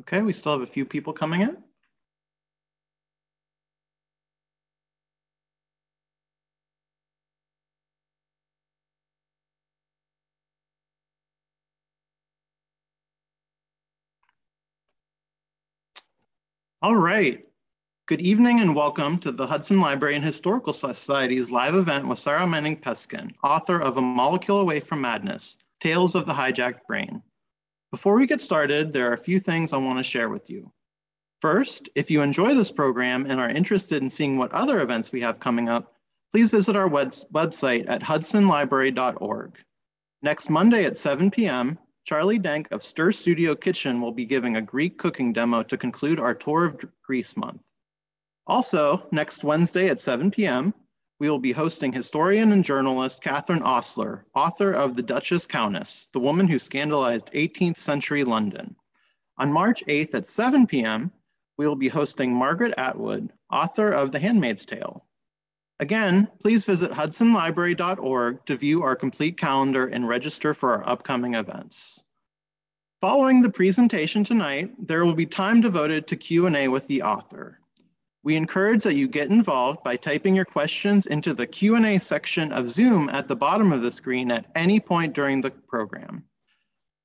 Okay, we still have a few people coming in. All right. Good evening and welcome to the Hudson Library and Historical Society's live event with Sara Manning Peskin, author of A Molecule Away from Madness, Tales of the Hijacked Brain. Before we get started, there are a few things I want to share with you. First, if you enjoy this program and are interested in seeing what other events we have coming up, please visit our web website at hudsonlibrary.org. Next Monday at 7 p.m., Charlie Denk of Stir Studio Kitchen will be giving a Greek cooking demo to conclude our Tour of Greece month. Also, next Wednesday at 7 p.m., we will be hosting historian and journalist Catherine Ostler, author of The Duchess Countess, the woman who scandalized 18th century London. On March 8th at 7 p.m., we will be hosting Margaret Atwood, author of The Handmaid's Tale. Again, please visit hudsonlibrary.org to view our complete calendar and register for our upcoming events. Following the presentation tonight, there will be time devoted to Q&A with the author. We encourage that you get involved by typing your questions into the Q&A section of Zoom at the bottom of the screen at any point during the program.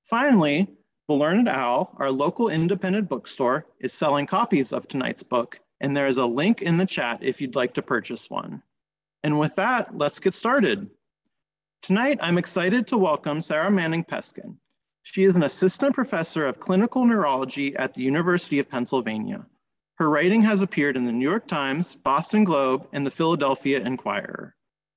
Finally, The Learned Owl, our local independent bookstore, is selling copies of tonight's book and there is a link in the chat if you'd like to purchase one. And with that, let's get started. Tonight, I'm excited to welcome Sara Manning Peskin. She is an assistant professor of clinical neurology at the University of Pennsylvania. Her writing has appeared in the New York Times, Boston Globe, and the Philadelphia Inquirer.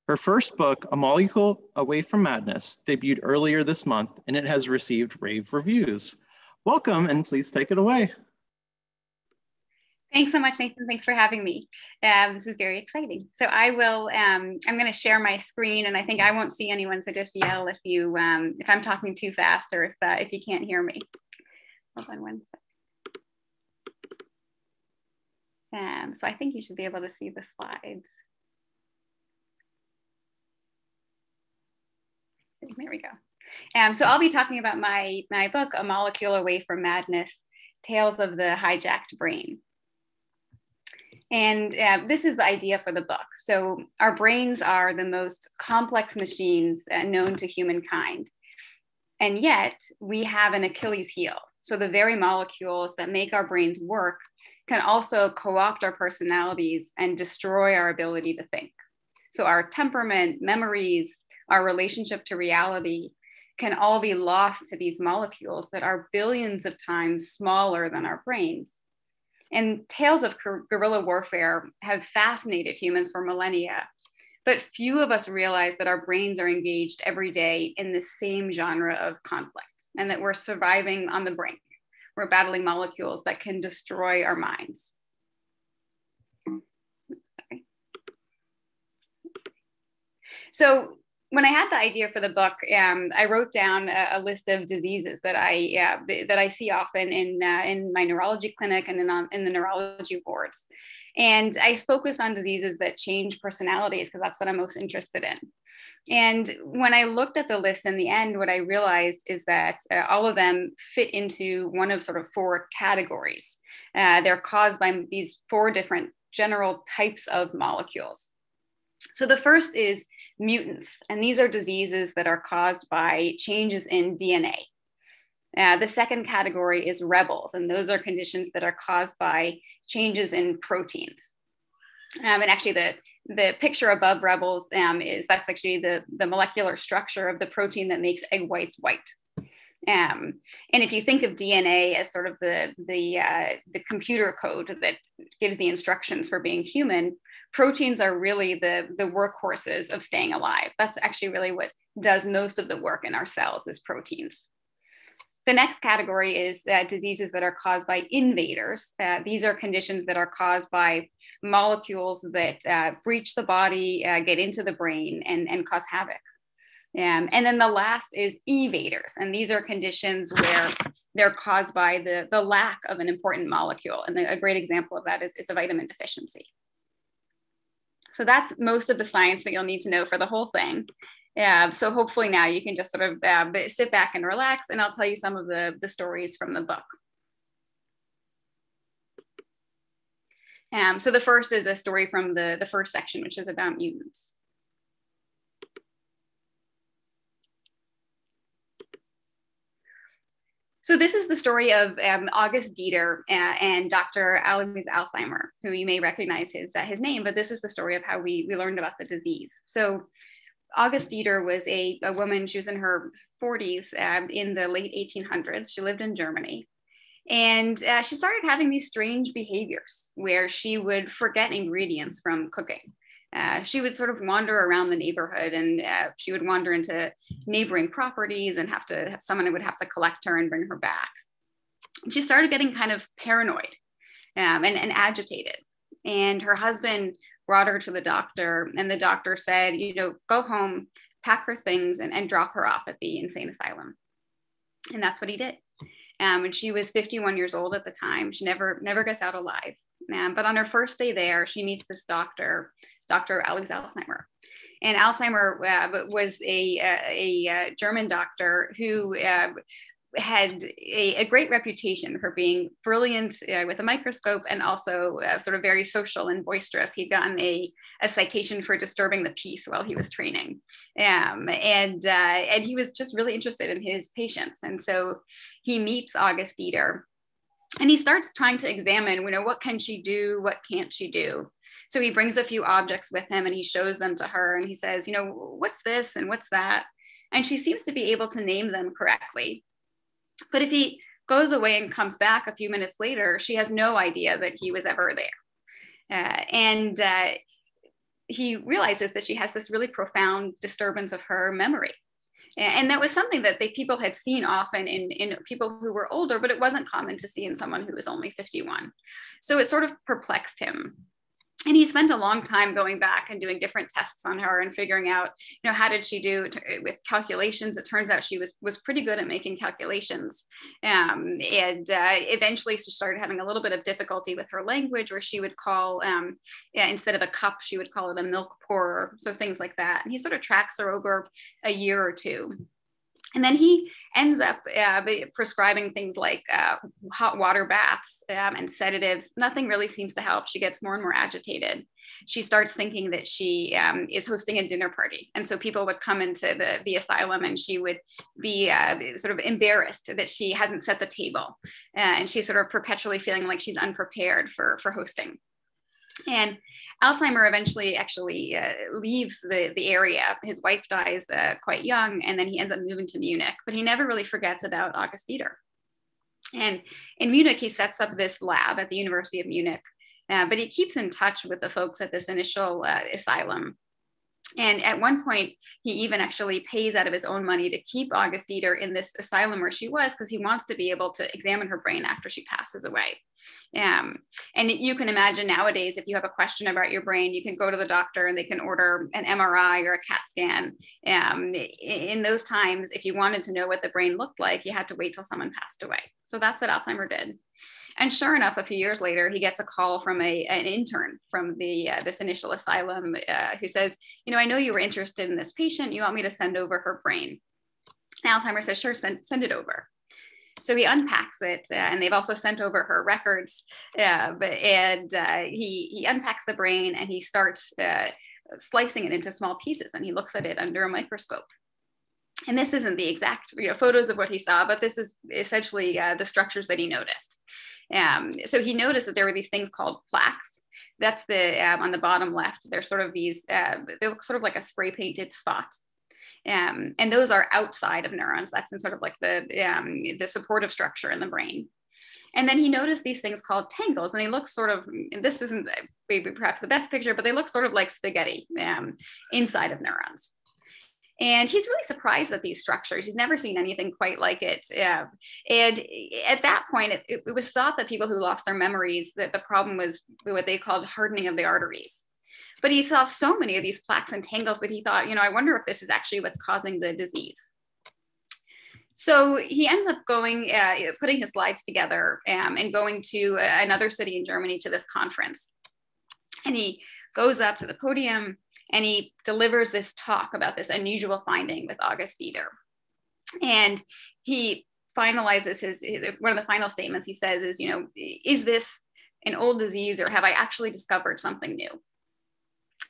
Her first book, A Molecule Away from Madness, debuted earlier this month, and it has received rave reviews. Welcome, and please take it away. Thanks so much, Nathan. Thanks for having me. Um, this is very exciting. So I will, um, I'm going to share my screen and I think I won't see anyone. So just yell if you, um, if I'm talking too fast or if, uh, if you can't hear me. Hold on one second. Um, so I think you should be able to see the slides. There we go. Um, so I'll be talking about my, my book, A Molecule Away from Madness, Tales of the Hijacked Brain. And uh, this is the idea for the book. So, our brains are the most complex machines uh, known to humankind. And yet, we have an Achilles heel. So, the very molecules that make our brains work can also co opt our personalities and destroy our ability to think. So, our temperament, memories, our relationship to reality can all be lost to these molecules that are billions of times smaller than our brains. And tales of guerrilla warfare have fascinated humans for millennia. But few of us realize that our brains are engaged every day in the same genre of conflict and that we're surviving on the brink. We're battling molecules that can destroy our minds. So when I had the idea for the book, um, I wrote down a, a, list of diseases that I uh, that I see often in uh, in my neurology clinic and in, um, in the neurology wards, and I focused on diseases that change personalities because that's what I'm most interested in. And when I looked at the list in the end, what I realized is that uh, all of them fit into one of sort of four categories. Uh, they're caused by these four different general types of molecules. So the first is mutants, and these are diseases that are caused by changes in DNA. Uh, the second category is rebels, and those are conditions that are caused by changes in proteins. Um, and actually, the, the picture above rebels um, is that's actually the, the molecular structure of the protein that makes egg whites white. Um, and if you think of DNA as sort of the the uh, the computer code that gives the instructions for being human, proteins are really the the workhorses of staying alive. That's actually really what does most of the work in our cells is proteins. The next category is uh, diseases that are caused by invaders. Uh, these are conditions that are caused by molecules that uh, breach the body, uh, get into the brain, and, and cause havoc. Um, and then the last is evaders. And these are conditions where they're caused by the, the lack of an important molecule. And the, a great example of that is it's a vitamin deficiency. So that's most of the science that you'll need to know for the whole thing. Yeah, so hopefully now you can just sort of uh, sit back and relax, and I'll tell you some of the, the stories from the book. Um, so the first is a story from the, the first section, which is about mutants. So this is the story of um, August Deter uh, and Dr. Alois Alzheimer, who you may recognize his, uh, his name, but this is the story of how we, we learned about the disease. So August Deter was a, a woman, she was in her 40s um, in the late 1800s. She lived in Germany. And uh, she started having these strange behaviors where she would forget ingredients from cooking. Uh, she would sort of wander around the neighborhood and uh, she would wander into neighboring properties and have to someone would have to collect her and bring her back she started getting kind of paranoid um, and, and agitated and her husband brought her to the doctor and the doctor said you know go home pack her things and, and drop her off at the insane asylum and that's what he did um, and she was 51 years old at the time she never never gets out alive um, but on her first day there, she meets this doctor, Dr. Alois Alzheimer. And Alzheimer uh, was a, a, a, German doctor who uh, had a, a, great reputation for being brilliant uh, with a microscope and also uh, sort of very social and boisterous. He'd gotten a, a citation for disturbing the peace while he was training. Um, and, uh, and he was just really interested in his patients. And so he meets August Deter and he starts trying to examine you know what can she do what can't she do so he brings a few objects with him and he shows them to her and he says you know what's this and what's that and she seems to be able to name them correctly but if he goes away and comes back a few minutes later she has no idea that he was ever there. Uh, and uh, he realizes that she has this really profound disturbance of her memory. And that was something that they, people had seen often in, in people who were older, but it wasn't common to see in someone who was only 51. So it sort of perplexed him and he spent a long time going back and doing different tests on her and figuring out you know how did she do with calculations? It turns out she was was pretty good at making calculations. Um, and uh, eventually she started having a little bit of difficulty with her language where she would call um, yeah, instead of a cup she would call it a milk pourer so things like that. And he sort of tracks her over a year or two and then he ends up uh, prescribing things like uh, hot water baths um, and sedatives. Nothing really seems to help. She gets more and more agitated. She starts thinking that she um, is hosting a dinner party. And so people would come into the, the asylum and she would be uh, sort of embarrassed that she hasn't set the table. Uh, and she's sort of perpetually feeling like she's unprepared for, for hosting. And Alzheimer eventually actually uh, leaves the, the area. His wife dies uh, quite young, and then he ends up moving to Munich, but he never really forgets about August Deter. And in Munich, he sets up this lab at the University of Munich, uh, but he keeps in touch with the folks at this initial uh, asylum. And at one point, he even actually pays out of his own money to keep August Deter in this asylum where she was because he wants to be able to examine her brain after she passes away. Um, and you can imagine nowadays, if you have a question about your brain, you can go to the doctor and they can order an MRI or a CAT scan. Um, in those times, if you wanted to know what the brain looked like, you had to wait till someone passed away. So that's what Alzheimer did. And sure enough, a few years later, he gets a call from a, an intern from the uh, this initial asylum uh, who says, you know, I know you were interested in this patient. You want me to send over her brain? And Alzheimer says, sure, send, send it over. So he unpacks it, uh, and they've also sent over her records. Uh, and uh, he he unpacks the brain and he starts uh, slicing it into small pieces, and he looks at it under a microscope. And this isn't the exact you know, photos of what he saw, but this is essentially uh, the structures that he noticed. Um, so he noticed that there were these things called plaques. That's the um, on the bottom left. They're sort of these. Uh, they look sort of like a spray painted spot. Um, and those are outside of neurons. That's in sort of like the, um, the supportive structure in the brain. And then he noticed these things called tangles, and they look sort of, this isn't maybe perhaps the best picture, but they look sort of like spaghetti um, inside of neurons. And he's really surprised at these structures. He's never seen anything quite like it. Yeah. And at that point, it, it was thought that people who lost their memories, that the problem was what they called hardening of the arteries. But he saw so many of these plaques and tangles that he thought, you know, I wonder if this is actually what's causing the disease. So he ends up going, uh, putting his slides together um, and going to another city in Germany to this conference. And he goes up to the podium and he delivers this talk about this unusual finding with August Deter. And he finalizes his, one of the final statements he says is, you know, is this an old disease or have I actually discovered something new?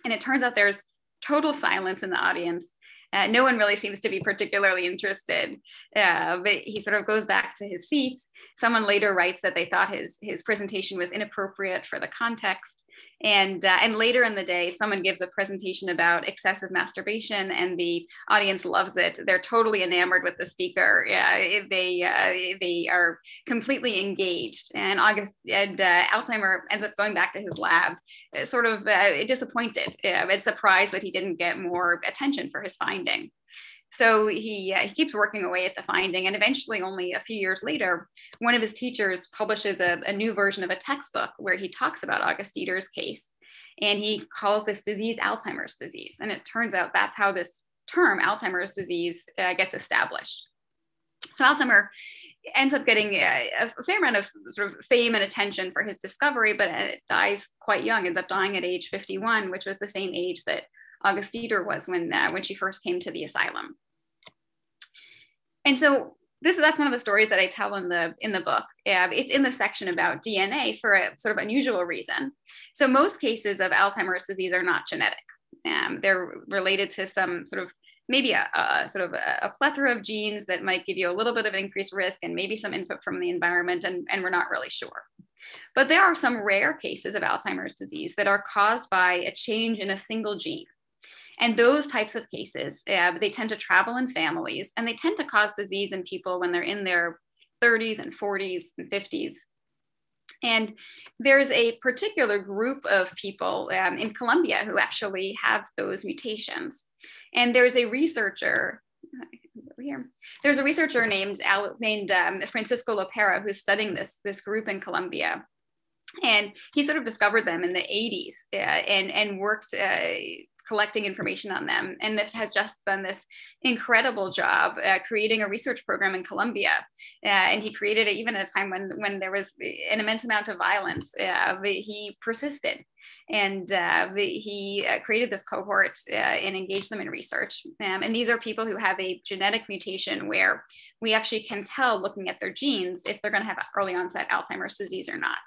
And it turns out there's total silence in the audience. Uh, no one really seems to be particularly interested. Uh, but he sort of goes back to his seat. Someone later writes that they thought his, his presentation was inappropriate for the context. And, uh, and later in the day, someone gives a presentation about excessive masturbation, and the audience loves it. They're totally enamored with the speaker. Yeah, they, uh, they are completely engaged. And August and uh, Alzheimer ends up going back to his lab, uh, sort of disappointed and surprised that he didn't get more attention for his finding. So he, uh, he keeps working away at the finding. And eventually, only a few years later, one of his teachers publishes a, a new version of a textbook where he talks about August Deter's case. And he calls this disease Alzheimer's disease. And it turns out that's how this term, Alzheimer's disease, uh, gets established. So Alzheimer ends up getting a, a, fair amount of sort of fame and attention for his discovery, but it dies quite young, ends up dying at age 51, which was the same age that August Deter was when, uh, when she first came to the asylum. And so this is that's one of the stories that I tell in the in the book. Uh, it's in the section about DNA for a sort of unusual reason. So most cases of Alzheimer's disease are not genetic. Um, they're related to some sort of maybe a, a sort of a, a, plethora of genes that might give you a little bit of increased risk and maybe some input from the environment, and, and we're not really sure. But there are some rare cases of Alzheimer's disease that are caused by a change in a single gene. And those types of cases, uh, they tend to travel in families and they tend to cause disease in people when they're in their 30s and 40s and 50s. And there's a particular group of people um, in Colombia who actually have those mutations. And there's a researcher here. There's a researcher named named um, Francisco Lopera who's studying this this group in Colombia, and he sort of discovered them in the 80s uh, and and worked uh, collecting information on them. And this has just done this incredible job uh, creating a research program in Colombia. Uh, and he created it even at a time when, when there was an immense amount of violence. Uh, he persisted and uh, he uh, created this cohort uh, and engaged them in research. Um, and these are people who have a genetic mutation where we actually can tell looking at their genes if they're going to have early onset Alzheimer's disease or not.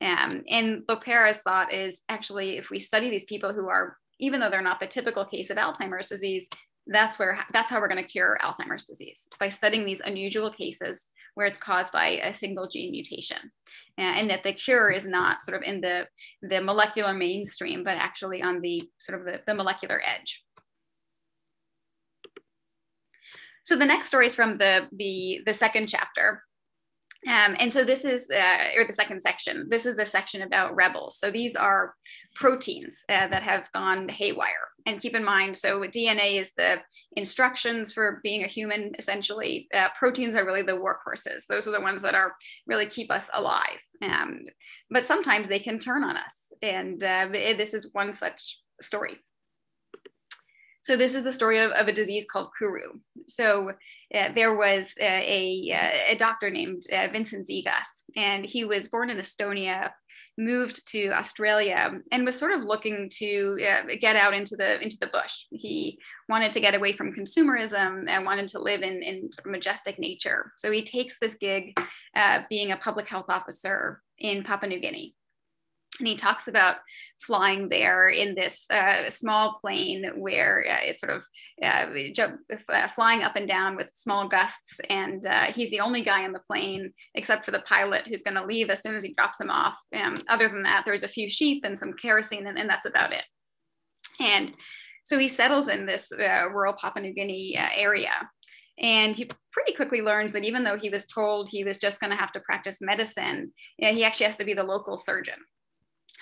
Um, and Lopera's thought is actually if we study these people who are even though they're not the typical case of Alzheimer's disease, that's where that's how we're going to cure Alzheimer's disease. It's by studying these unusual cases where it's caused by a single gene mutation, and that the cure is not sort of in the the molecular mainstream, but actually on the sort of the, the molecular edge. So the next story is from the the the second chapter, um, and so this is, uh, or the second section, this is a section about rebels. So these are proteins uh, that have gone haywire. And keep in mind, so DNA is the instructions for being a human, essentially. Uh, proteins are really the workhorses. Those are the ones that are really keep us alive. Um, but sometimes they can turn on us. And uh, this is one such story. So this is the story of, of a disease called Kuru. So uh, there was a, a, a doctor named uh, Vincent Zigas, and he was born in Estonia, moved to Australia, and was sort of looking to uh, get out into the into the bush. He wanted to get away from consumerism and wanted to live in, in majestic nature. So he takes this gig uh, being a public health officer in Papua New Guinea and he talks about flying there in this uh, small plane where uh, it's sort of uh, jump, uh, flying up and down with small gusts. And uh, he's the only guy on the plane, except for the pilot, who's going to leave as soon as he drops him off. Um, other than that, there's a few sheep and some kerosene, and, and that's about it. And so he settles in this uh, rural Papua New Guinea area. And he pretty quickly learns that even though he was told he was just going to have to practice medicine, he actually has to be the local surgeon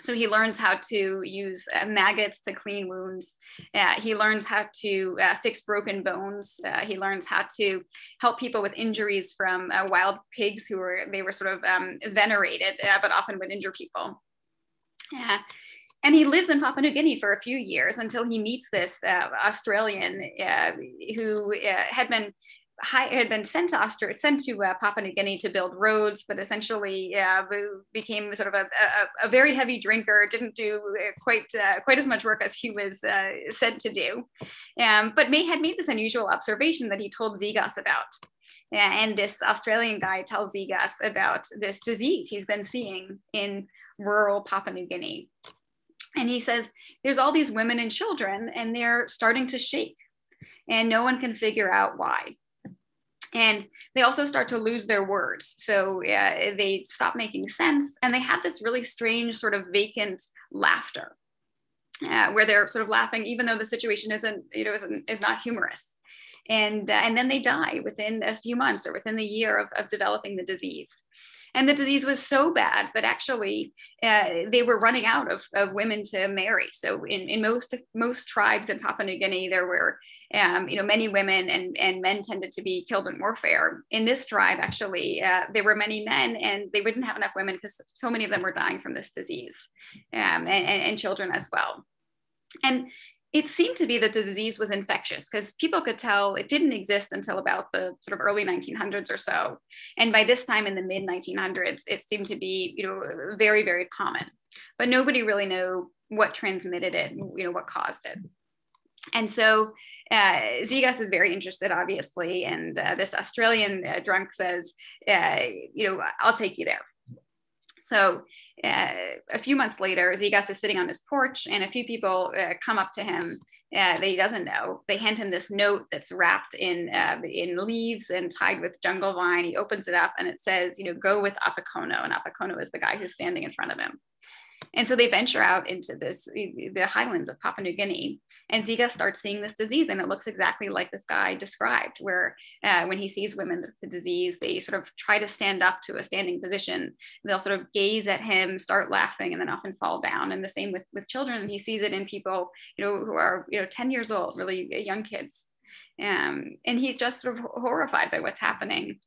so he learns how to use uh, maggots to clean wounds. Uh, he learns how to uh, fix broken bones. Uh, he learns how to help people with injuries from uh, wild pigs who were they were sort of um, venerated, uh, but often would injure people. Yeah. And he lives in Papua New Guinea for a few years until he meets this Australian who had been had been sent to Australia, sent to uh, Papua New Guinea to build roads, but essentially uh, became sort of a, a, a, very heavy drinker. Didn't do uh, quite uh, quite as much work as he was uh, said to do, um, but May had made this unusual observation that he told Zigas about. And this Australian guy tells Zigas about this disease he's been seeing in rural Papua New Guinea. And he says, there's all these women and children, and they're starting to shake, and no one can figure out why. And they also start to lose their words. So they stop making sense, and they have this really strange, sort of vacant laughter. Uh, where they're sort of laughing, even though the situation isn't, you know, isn't, is not humorous and uh, and then they die within a few months or within the year of, of developing the disease and the disease was so bad that actually uh, they were running out of, of women to marry so in, in most most tribes in papua new guinea there were um, you know many women and, and men tended to be killed in warfare in this tribe actually uh, there were many men and they wouldn't have enough women because so many of them were dying from this disease um, and, and, and children as well and it seemed to be that the disease was infectious because people could tell it didn't exist until about the sort of early 1900s or so. And by this time in the mid 1900s, it seemed to be, you know, very, very common. But nobody really knew what transmitted it, you know, what caused it. And so uh, Zigas is very interested, obviously, and uh, this Australian uh, drunk says, uh, you know, I'll take you there. So uh, a few months later, Zigas is sitting on his porch, and a few people uh, come up to him that he doesn't know. They hand him this note that's wrapped in in leaves and tied with jungle vine. He opens it up, and it says, "You know, go with Apakono." And Apakono is the guy who's standing in front of him. And so they venture out into this, the highlands of Papua New Guinea, and Ziga starts seeing this disease, and it looks exactly like this guy described, where uh, when he sees women with the disease, they sort of try to stand up to a standing position. They'll sort of gaze at him, start laughing, and then often fall down. And the same with with children, and he sees it in people, you know, who are you know 10 years old, really young kids. Um, and he's just sort of horrified by what's happening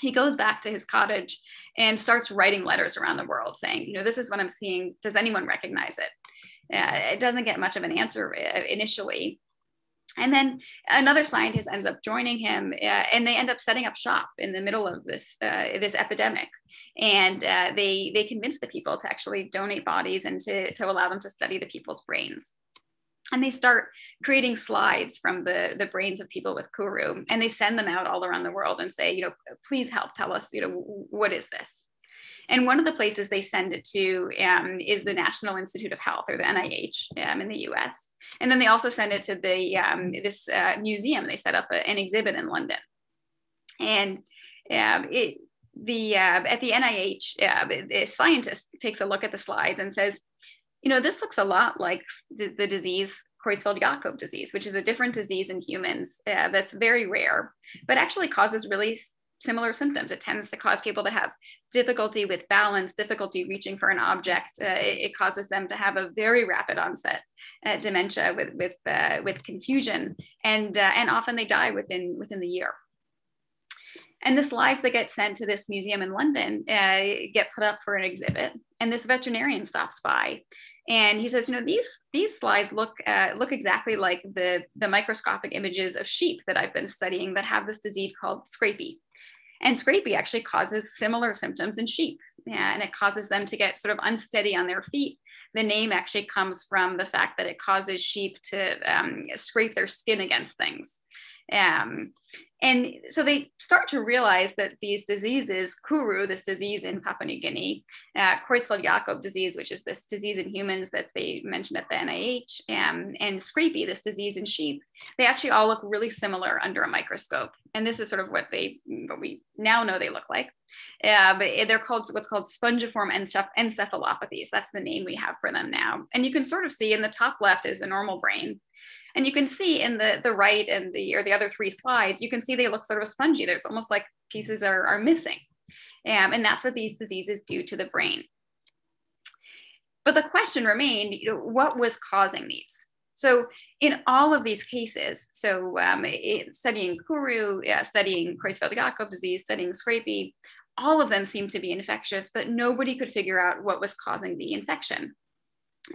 he goes back to his cottage and starts writing letters around the world saying, you know, this is what I'm seeing. Does anyone recognize it? Uh, it doesn't get much of an answer uh, initially. And then another scientist ends up joining him, uh, and they end up setting up shop in the middle of this uh, this epidemic. And uh, they they convince the people to actually donate bodies and to to allow them to study the people's brains and they start creating slides from the, the brains of people with kuru and they send them out all around the world and say you know please help tell us you know what is this and one of the places they send it to um, is the National Institute of Health or the NIH um, in the US. And then they also send it to the um, this uh, museum. They set up a, an exhibit in London. And um, it, the uh, at the NIH, uh, the scientist takes a look at the slides and says, you know, this looks a lot like the, the disease Creutzfeldt-Jakob disease, which is a different disease in humans uh, that's very rare, but actually causes really similar symptoms. It tends to cause people to have difficulty with balance, difficulty reaching for an object. Uh, it, it, causes them to have a very rapid onset uh, dementia with with uh, with confusion, and uh, and often they die within within the year. And the slides that get sent to this museum in London uh, get put up for an exhibit. And this veterinarian stops by, and he says, "You know, these these slides look uh, look exactly like the the microscopic images of sheep that I've been studying that have this disease called scrapie." And scrapie actually causes similar symptoms in sheep, yeah, and it causes them to get sort of unsteady on their feet. The name actually comes from the fact that it causes sheep to um, scrape their skin against things. Um, and so they start to realize that these diseases, Kuru, this disease in Papua New Guinea, uh, Creutzfeldt-Jakob disease, which is this disease in humans that they mentioned at the NIH, um, and Scrapie, this disease in sheep, they actually all look really similar under a microscope. And this is sort of what they, what we now know they look like. Uh, but they're called what's called spongiform encephalopathies. That's the name we have for them now. And you can sort of see in the top left is the normal brain. And you can see in the, the right and the, or the other three slides, you can see they look sort of spongy. There's almost like pieces are, are missing. Um, and that's what these diseases do to the brain. But the question remained, you know, what was causing these? So in all of these cases, so um, it, studying Kuru, yeah, studying Creutzfeldt-Jakob disease, studying Scrapie, all of them seemed to be infectious, but nobody could figure out what was causing the infection.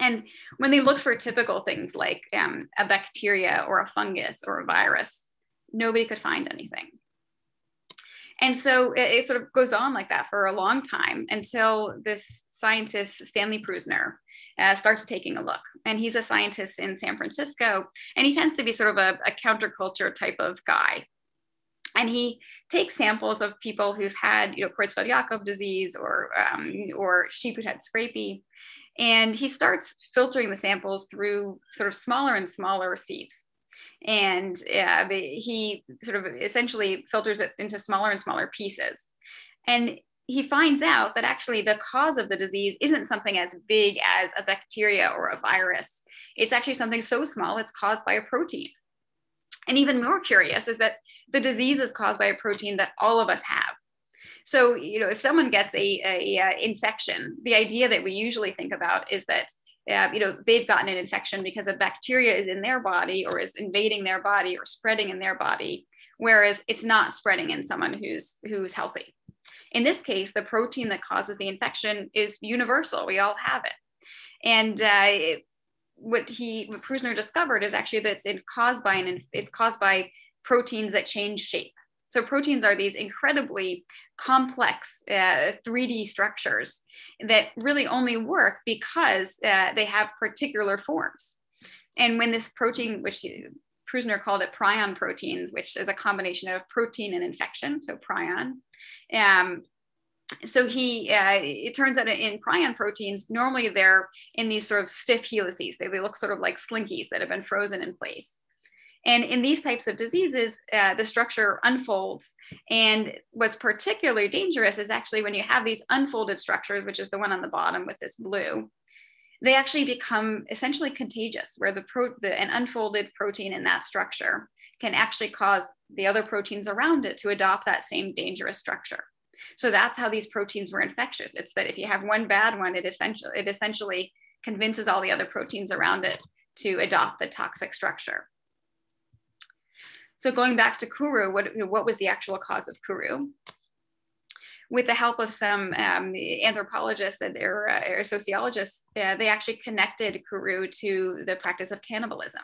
And when they looked for typical things like um, a bacteria or a fungus or a virus, nobody could find anything. And so it, it, sort of goes on like that for a long time until this scientist, Stanley Prusiner, uh, starts taking a look. And he's a scientist in San Francisco, and he tends to be sort of a, a counterculture type of guy. and he takes samples of people who've had, you know, Creutzfeldt-Jakob disease or um, or sheep who had scrapie, and he starts filtering the samples through sort of smaller and smaller sieves. And uh, he sort of essentially filters it into smaller and smaller pieces. And he finds out that actually the cause of the disease isn't something as big as a bacteria or a virus. It's actually something so small it's caused by a protein. And even more curious is that the disease is caused by a protein that all of us have. So, you know, if someone gets a, a, a uh, infection, the idea that we usually think about is that uh, you know they've gotten an infection because a bacteria is in their body or is invading their body or spreading in their body whereas it's not spreading in someone who's who's healthy. In this case the protein that causes the infection is universal. We all have it. And uh, what he what Prusiner discovered is actually that it's caused by an it's caused by proteins that change shape. So proteins are these incredibly complex uh, 3D structures that really only work because uh, they have particular forms. And when this protein, which Prusiner called it prion proteins, which is a combination of protein and infection, so prion, um, so he uh, it turns out in prion proteins normally they're in these sort of stiff helices they, they look sort of like slinkies that have been frozen in place and in these types of diseases uh, the structure unfolds and what's particularly dangerous is actually when you have these unfolded structures which is the one on the bottom with this blue they actually become essentially contagious where the, pro- the an unfolded protein in that structure can actually cause the other proteins around it to adopt that same dangerous structure so that's how these proteins were infectious. It's that if you have one bad one, it essentially, it essentially convinces all the other proteins around it to adopt the toxic structure. So going back to Kuru, what, what was the actual cause of Kuru? With the help of some um, anthropologists and or, uh, or sociologists, uh, they actually connected Kuru to the practice of cannibalism.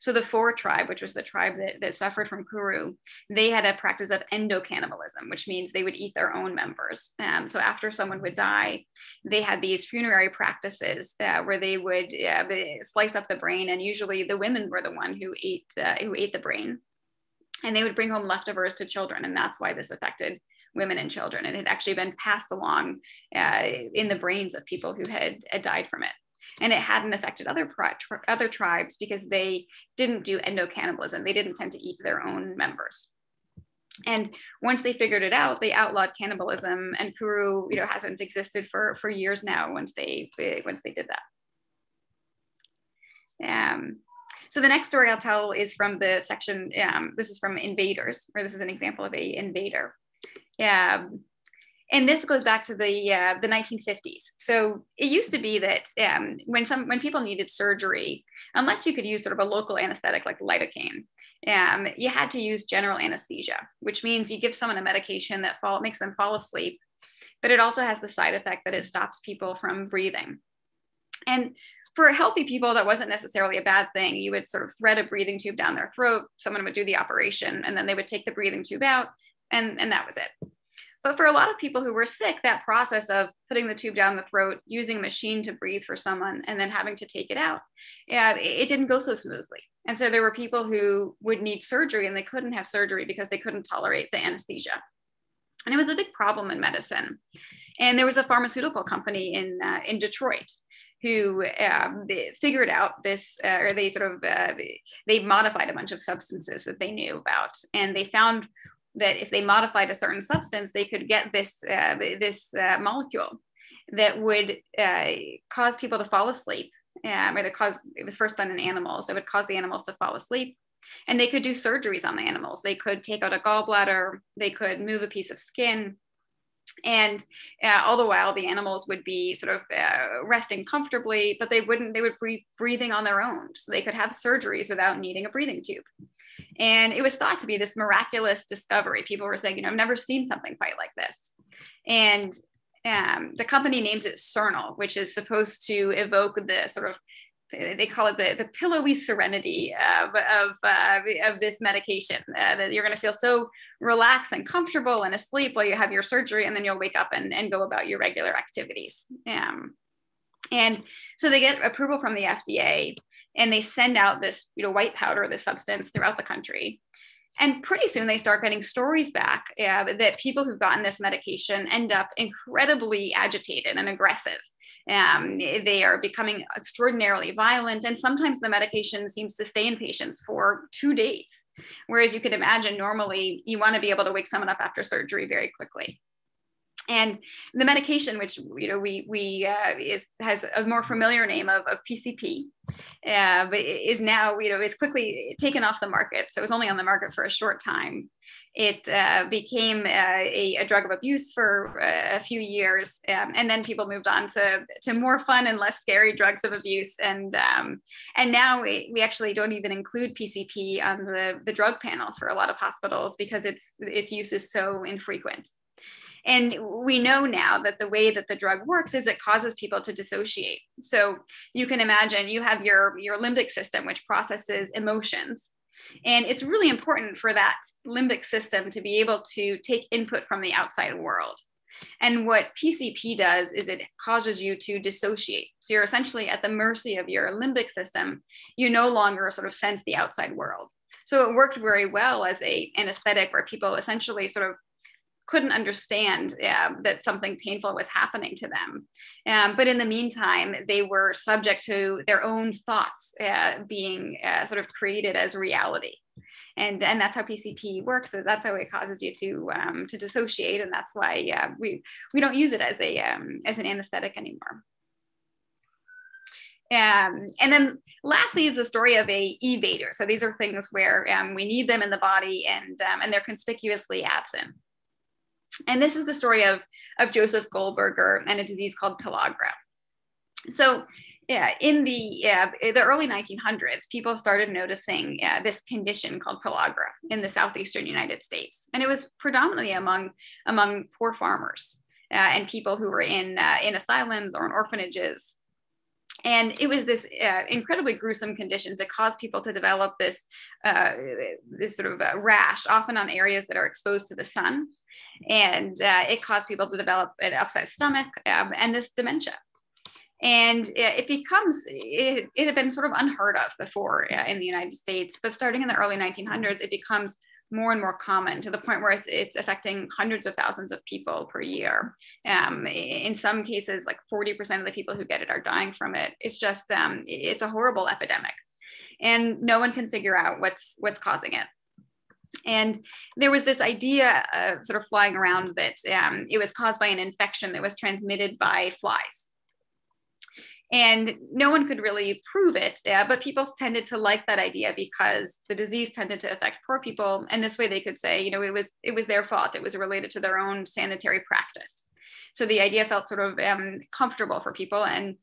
So the Fore tribe, which was the tribe that, that suffered from Kuru, they had a practice of endocannibalism, which means they would eat their own members. Um, so after someone would die, they had these funerary practices uh, where they would uh, slice up the brain, and usually the women were the one who ate uh, who ate the brain, and they would bring home leftovers to children, and that's why this affected women and children. And it had actually been passed along uh, in the brains of people who had, had died from it and it hadn't affected other other tribes because they didn't do endocannibalism. They didn't tend to eat their own members. And once they figured it out, they outlawed cannibalism, and kuru you know, hasn't existed for for years now. Once they once they did that. Um, so the next story I'll tell is from the section. Um, this is from invaders, or this is an example of a invader. Yeah, and this goes back to the uh, the 1950s. So it used to be that um, when some when people needed surgery, unless you could use sort of a local anesthetic like lidocaine, um, you had to use general anesthesia, which means you give someone a medication that fall, makes them fall asleep, but it also has the side effect that it stops people from breathing. And for healthy people, that wasn't necessarily a bad thing. You would sort of thread a breathing tube down their throat, someone would do the operation, and then they would take the breathing tube out, and, and that was it. But for a lot of people who were sick, that process of putting the tube down the throat, using a machine to breathe for someone, and then having to take it out, yeah, it didn't go so smoothly. And so there were people who would need surgery and they couldn't have surgery because they couldn't tolerate the anesthesia. And it was a big problem in medicine. And there was a pharmaceutical company in, uh, in Detroit who um, figured out this, uh, or they sort of uh, they modified a bunch of substances that they knew about, and they found that if they modified a certain substance, they could get this uh, this uh, molecule that would uh, cause people to fall asleep. Um, or the cause it was first done in animals. It would cause the animals to fall asleep, and they could do surgeries on the animals. They could take out a gallbladder. They could move a piece of skin. And uh, all the while, the animals would be sort of uh, resting comfortably, but they wouldn't. They would be breathing on their own, so they could have surgeries without needing a breathing tube. And it was thought to be this miraculous discovery. People were saying, you know, I've never seen something quite like this. And um, the company names it Sernyl which is supposed to evoke the sort of they call it the, the pillowy serenity of, of, uh, of this medication uh, that you're going to feel so relaxed and comfortable and asleep while you have your surgery and then you'll wake up and, and go about your regular activities um, and so they get approval from the FDA and they send out this, you know, white powder, this substance throughout the country. And pretty soon they start getting stories back uh, that people who've gotten this medication end up incredibly agitated and aggressive. Um, they are becoming extraordinarily violent, and sometimes the medication seems to stay in patients for two days. Whereas you could imagine normally you want to be able to wake someone up after surgery very quickly and the medication, which you know we we uh, is has a more familiar name of, of PCP, uh, but is now you know is quickly taken off the market. So it was only on the market for a short time. It uh, became uh, a, a, drug of abuse for uh, a few years, um, and then people moved on to to more fun and less scary drugs of abuse. And um, and now we, we actually don't even include PCP on the the drug panel for a lot of hospitals because its its use is so infrequent. And we know now that the way that the drug works is it causes people to dissociate. So you can imagine you have your, your limbic system, which processes emotions. And it's really important for that limbic system to be able to take input from the outside world. And what PCP does is it causes you to dissociate. So you're essentially at the mercy of your limbic system. You no longer sort of sense the outside world. So it worked very well as a anesthetic where people essentially sort of couldn't understand uh, that something painful was happening to them. Um, but in the meantime, they were subject to their own thoughts uh, being uh, sort of created as reality. And, and that's how PCP works. So that's how it causes you to um, to dissociate, and that's why we we don't use it as a um, as an anesthetic anymore. Um, and then lastly is the story of a evader. So these are things where um, we need them in the body and, um, and they're conspicuously absent. And this is the story of, of Joseph Goldberger and a disease called pellagra. So yeah, in the yeah, the early 1900s, people started noticing yeah, this condition called pellagra in the southeastern United States, and it was predominantly among among poor farmers uh, and people who were in uh, in asylums or in orphanages and it was this uh, incredibly gruesome conditions that caused people to develop this uh, this sort of uh, rash often on areas that are exposed to the sun. And uh, it caused people to develop an upset stomach um, and this dementia. And it becomes it, it had been sort of unheard of before uh, in the united states but starting in the early 1900s it becomes more and more common to the point where it's, it's affecting hundreds of thousands of people per year. Um, in some cases, like 40% of the people who get it are dying from it. It's just, um, it's a horrible epidemic. And no one can figure out what's, what's causing it. And there was this idea uh, sort of flying around that um, it was caused by an infection that was transmitted by flies and no one could really prove it yeah, but people tended to like that idea because the disease tended to affect poor people. And this way they could say you know it was it was their fault. It was related to their own sanitary practice. So the idea felt sort of um, comfortable for people. And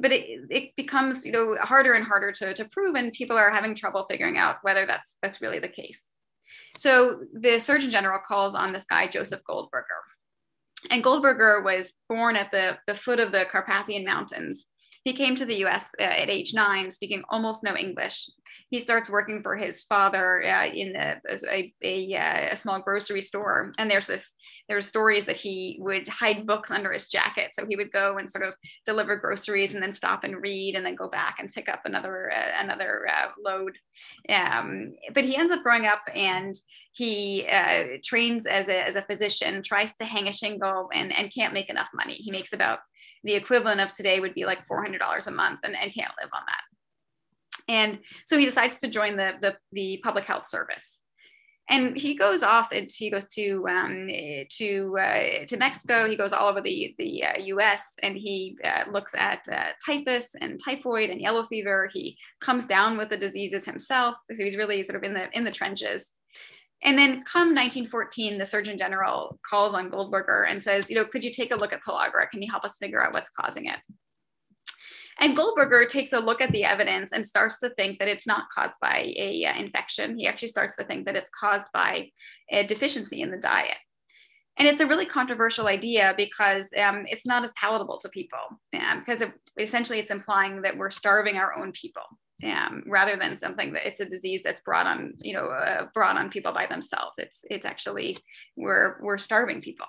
but it, it becomes you know harder and harder to, to prove and people are having trouble figuring out whether that's that's really the case. So the surgeon general calls on this guy joseph goldberger and Goldberger was born at the, the foot of the Carpathian Mountains. He came to the US uh, at age nine, speaking almost no English he starts working for his father uh, in a, a, a, uh, a, small grocery store. And there's this, there's stories that he would hide books under his jacket. So he would go and sort of deliver groceries and then stop and read and then go back and pick up another, uh, another uh, load. Um, but he ends up growing up and he uh, trains as a, as a physician, tries to hang a shingle and, and can't make enough money. He makes about the equivalent of today would be like $400 a month and, and can't live on that. And so he decides to join the, the, the public health service. And he goes off and he goes to um, to uh, to Mexico. He goes all over the the uh, U.S. and he uh, looks at uh, typhus and typhoid and yellow fever. He comes down with the diseases himself, so he's really sort of in the in the trenches. And then come 1914, the Surgeon General calls on Goldberger and says, you know, could you take a look at pellagra? Can you help us figure out what's causing it? And Goldberger takes a look at the evidence and starts to think that it's not caused by a uh, infection. He actually starts to think that it's caused by a deficiency in the diet. And it's a really controversial idea because um, it's not as palatable to people um, because it, essentially it's implying that we're starving our own people um, rather than something that it's a disease that's brought on, you know, uh, brought on people by themselves. It's it's actually we're we're starving people.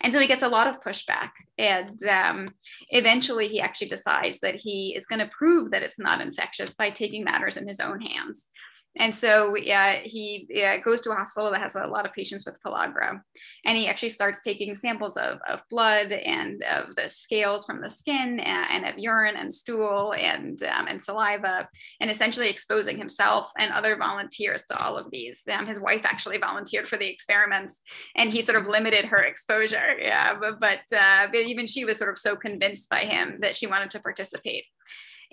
And so he gets a lot of pushback. And um, eventually, he actually decides that he is going to prove that it's not infectious by taking matters in his own hands. And so uh, he uh, goes to a hospital that has a lot of patients with pellagra. And he actually starts taking samples of, of blood and of the scales from the skin and, and of urine and stool and, um, and saliva, and essentially exposing himself and other volunteers to all of these. Um, his wife actually volunteered for the experiments, and he sort of limited her exposure. Yeah, but, but, uh, but even she was sort of so convinced by him that she wanted to participate.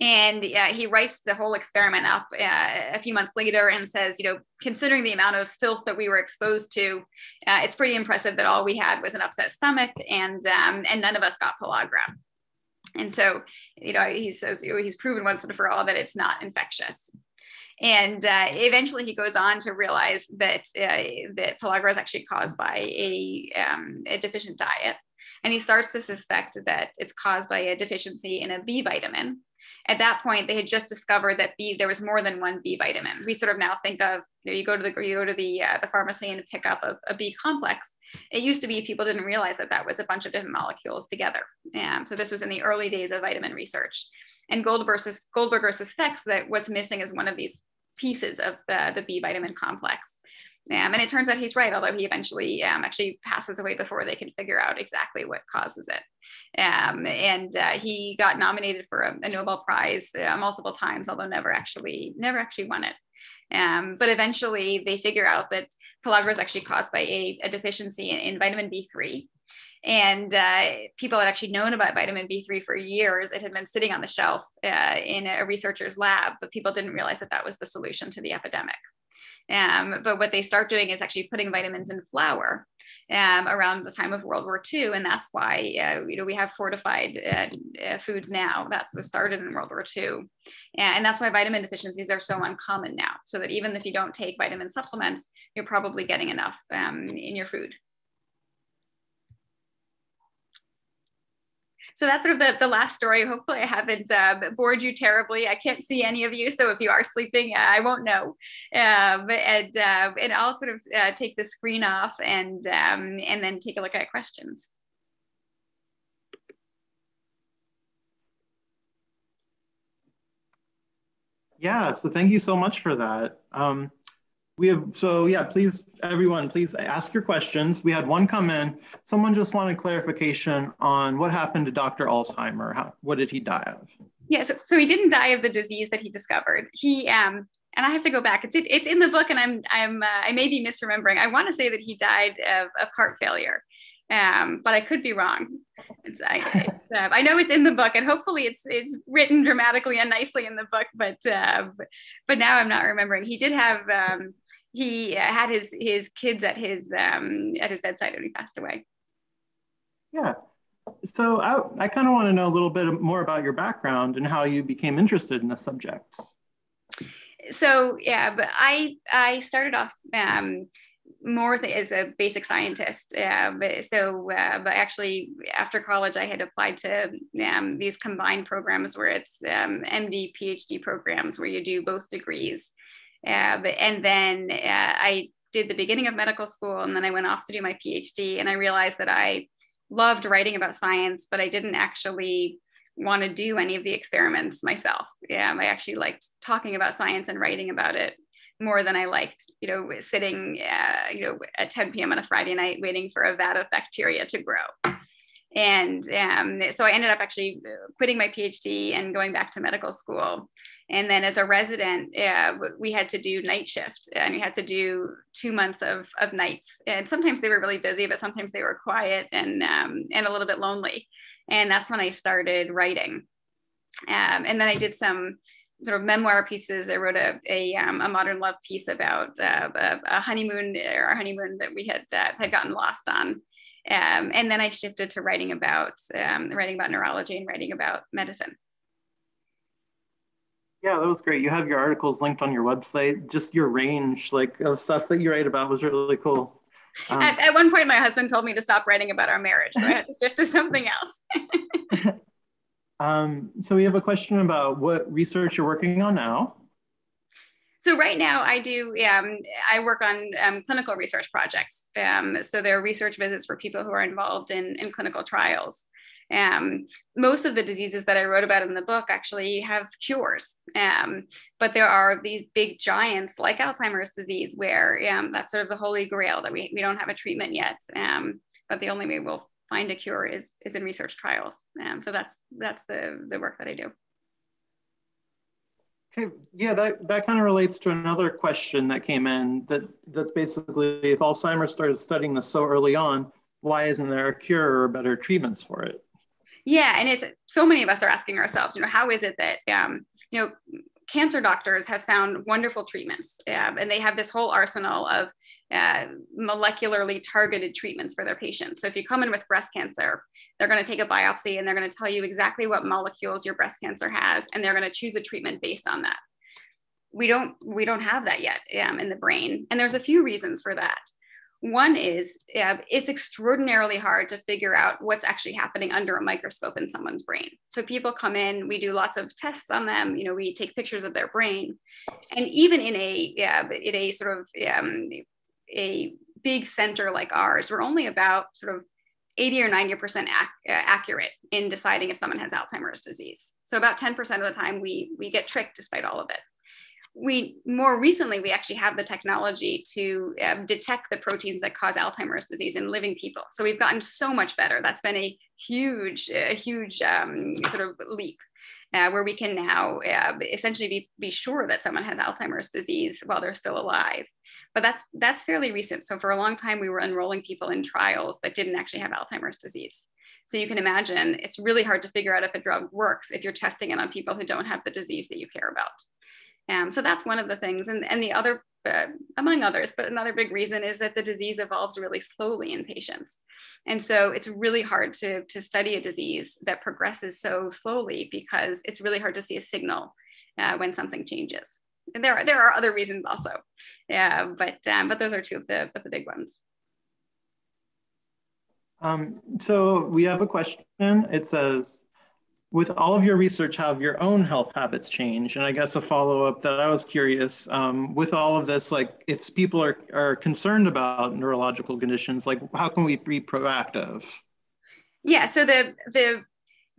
And he writes the whole experiment up uh, a few months later and says, you know, considering the amount of filth that we were exposed to, uh, it's pretty impressive that all we had was an upset stomach and um, and none of us got pellagra. And so, you know, he says you know, he's proven once and for all that it's not infectious. And uh, eventually, he goes on to realize that uh, that pellagra is actually caused by a, um, a deficient diet, and he starts to suspect that it's caused by a deficiency in a B vitamin. At that point, they had just discovered that B there was more than one B vitamin. We sort of now think of you, know, you go to the you go to the uh, the pharmacy and pick up a, a B complex. It used to be people didn't realize that that was a bunch of different molecules together. Um, so this was in the early days of vitamin research. And Goldberg, Goldberger suspects that what's missing is one of these pieces of the, the B vitamin complex. Um, and it turns out he's right, although he eventually um, actually passes away before they can figure out exactly what causes it. Um, and uh, he got nominated for a, a Nobel Prize uh, multiple times, although never actually never actually won it. Um, but eventually, they figure out that pellagra is actually caused by a, a deficiency in, in, vitamin B3. And uh, people had actually known about vitamin B3 for years. It had been sitting on the shelf uh, in a researcher's lab, but people didn't realize that that was the solution to the epidemic. Um, but what they start doing is actually putting vitamins in flour um, around the time of World War II, and that's why uh, you know we have fortified uh, uh, foods now. That was started in World War II, and that's why vitamin deficiencies are so uncommon now. So that even if you don't take vitamin supplements, you're probably getting enough um, in your food. So that's sort of the, the last story. Hopefully, I haven't uh, bored you terribly. I can't see any of you, so if you are sleeping, uh, I won't know. Um, and uh, and I'll sort of uh, take the screen off and um, and then take a look at questions. Yeah, so thank you so much for that. Um, we have, so yeah, please, everyone, please ask your questions. We had one come in. Someone just wanted clarification on what happened to Dr. Alzheimer. How, what did he die of? Yeah, so, so he didn't die of the disease that he discovered. He, um, and I have to go back. It's it, it's in the book, and I'm I'm uh, I may be misremembering. I want to say that he died of, of heart failure, um, but I could be wrong. I, uh, I know it's in the book, and hopefully it's it's written dramatically and nicely in the book. But uh, but now I'm not remembering. He did have um, he uh, had his his kids at his um, at his bedside when he passed away. Yeah. So I, I kind of want to know a little bit more about your background and how you became interested in the subject. So yeah, but I I started off um, more as a basic scientist. Uh, but so, uh, but actually, after college, I had applied to um, these combined programs where it's um, MD, PhD programs where you do both degrees. Uh, and then uh, I did the beginning of medical school, and then I went off to do my PhD. And I realized that I loved writing about science, but I didn't actually want to do any of the experiments myself. Yeah, I actually liked talking about science and writing about it more than I liked, you know, sitting, uh, you know, at 10 p.m. on a Friday night waiting for a vat of bacteria to grow. And um, so I ended up actually uh, quitting my PhD and going back to medical school. And then as a resident, uh, we had to do night shift and we had to do two months of, of nights. And sometimes they were really busy, but sometimes they were quiet and, um, and a little bit lonely. And that's when I started writing. Um, and then I did some sort of memoir pieces. I wrote a, a, um, a modern love piece about uh, a, honeymoon, or a honeymoon that we had, uh, had gotten lost on. Um, and then I shifted to writing about um, writing about neurology and writing about medicine. Yeah, that was great. You have your articles linked on your website. Just your range, like of stuff that you write about, was really cool. Um, at, at, one point, my husband told me to stop writing about our marriage, so I had to shift to something else. um, so we have a question about what research you're working on now. So right now I do, um, I work on um, clinical research projects. Um, so there are research visits for people who are involved in, in clinical trials. Um, most of the diseases that I wrote about in the book actually have cures, um, but there are these big giants like Alzheimer's disease where um, that's sort of the holy grail that we, we don't have a treatment yet. Um, but the only way we'll find a cure is, is in research trials. Um, so that's, that's the, the work that I do. Okay, yeah, that, that kind of relates to another question that came in that that's basically if Alzheimer's started studying this so early on, why isn't there a cure or better treatments for it? Yeah, and it's so many of us are asking ourselves, you know, how is it that um, you know cancer doctors have found wonderful treatments, uh, and they have this whole arsenal of uh, molecularly targeted treatments for their patients. So if you come in with breast cancer, they're going to take a biopsy and they're going to tell you exactly what molecules your breast cancer has, and they're going to choose a treatment based on that. We don't we don't have that yet um, in the brain, and there's a few reasons for that. One is uh, it's extraordinarily hard to figure out what's actually happening under a microscope in someone's brain. So people come in, we do lots of tests on them. You know, we take pictures of their brain, and even in a yeah, in a sort of um, a big center like ours, we're only about sort of 80 or 90% ac- accurate in deciding if someone has Alzheimer's disease. So about 10% of the time we we get tricked despite all of it we more recently we actually have the technology to uh, detect the proteins that cause alzheimer's disease in living people. So we've gotten so much better. That's been a huge a huge um, sort of leap uh, where we can now uh, essentially be, be sure that someone has alzheimer's disease while they're still alive. But that's that's fairly recent. So for a long time we were enrolling people in trials that didn't actually have alzheimer's disease. So you can imagine it's really hard to figure out if a drug works if you're testing it on people who don't have the disease that you care about um, so that's one of the things. And, and the other, uh, among others, but another big reason is that the disease evolves really slowly in patients. And so it's really hard to, to study a disease that progresses so slowly because it's really hard to see a signal uh, when something changes. And there are, there are other reasons also, yeah, but, um, but those are two of the, of the big ones. Um, so we have a question. It says, with all of your research, have your own health habits changed? And I guess a follow up that I was curious um, with all of this, like if people are, are concerned about neurological conditions, like how can we be proactive? Yeah, so the the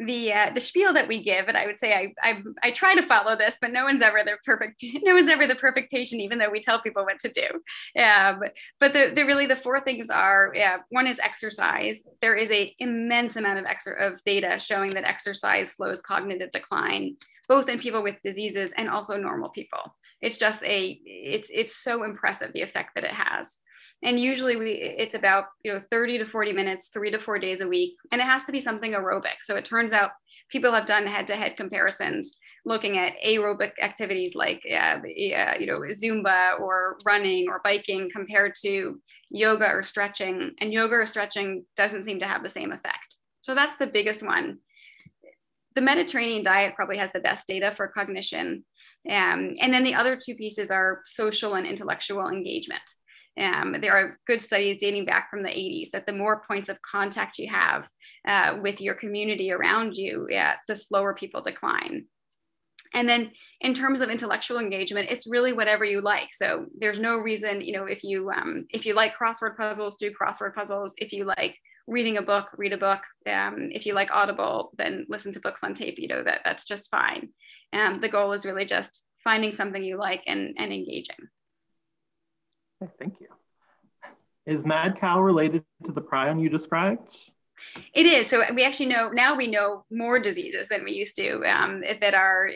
the uh, the spiel that we give, and I would say I, I I try to follow this, but no one's ever the perfect no one's ever the perfect patient, even though we tell people what to do. Um, but the, the really the four things are yeah, one is exercise. There is a immense amount of exer- of data showing that exercise slows cognitive decline, both in people with diseases and also normal people. It's just a it's it's so impressive the effect that it has and usually we it's about you know 30 to 40 minutes three to four days a week. And it has to be something aerobic. So it turns out people have done head-to-head comparisons looking at aerobic activities like uh, you know zumba or running or biking compared to yoga or stretching. And yoga or stretching doesn't seem to have the same effect. So that's the biggest one. The Mediterranean diet probably has the best data for cognition. Um, and then the other two pieces are social and intellectual engagement. Um, there are good studies dating back from the 80s that the more points of contact you have uh, with your community around you, yeah, the slower people decline. And then in terms of intellectual engagement, it's really whatever you like. So there's no reason, you know, if you um, if you like crossword puzzles, do crossword puzzles. If you like reading a book, read a book. Um, if you like Audible, then listen to books on tape. You know that that's just fine. Um, the goal is really just finding something you like and, and engaging. Thank you. Is mad cow related to the prion you described? It is. So we actually know now we know more diseases than we used to um, that are